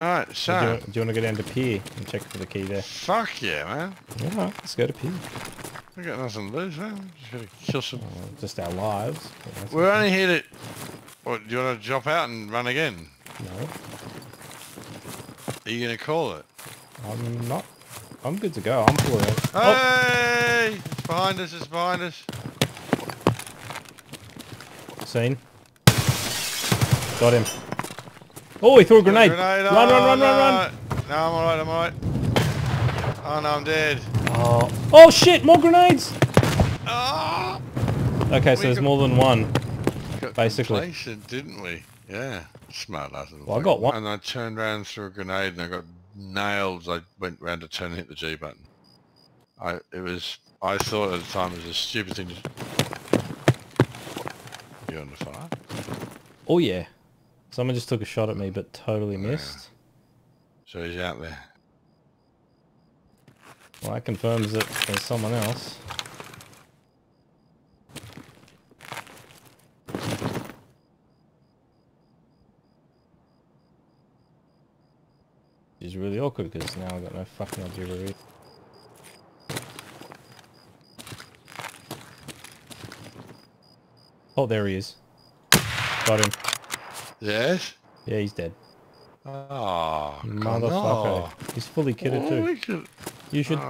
Alright, So do, you, want- do you want to go down to pier and check for the key there? Fuck yeah, man. Yeah, let's go to pier. We got nothing to lose, man. Just gotta kill some. Just our lives. We're only here to. What, do you want to drop out and run again? No, Are you gonna call it? I'm not. I'm good to go. I'm full Oh, Hey! It's behind us, it's behind us. seen. Got him. Oh, he threw a grenade. Grenade, Run, oh, run, oh, run, run, no. run. No, I'm alright, I'm alright. Oh no, I'm dead. Oh, oh shit! More grenades. Oh! Okay, so We there's more than one. Basically. didn't we? Yeah. Smart ass. Well, I got one- And I turned around through a grenade and I got nailed. I went round to turn and hit the G button. I it was I thought at the time it was a stupid thing to You on the fire? Oh yeah. Someone just took a shot at me, but totally missed. So he's out there. Well, that confirms that there's someone else. Which is really awkward because now I've got no fucking idea where he is. Oh, there he is. Got him. Yes? Yeah, he's dead. Oh, Motherfucker. He's fully kitted too. We could, You should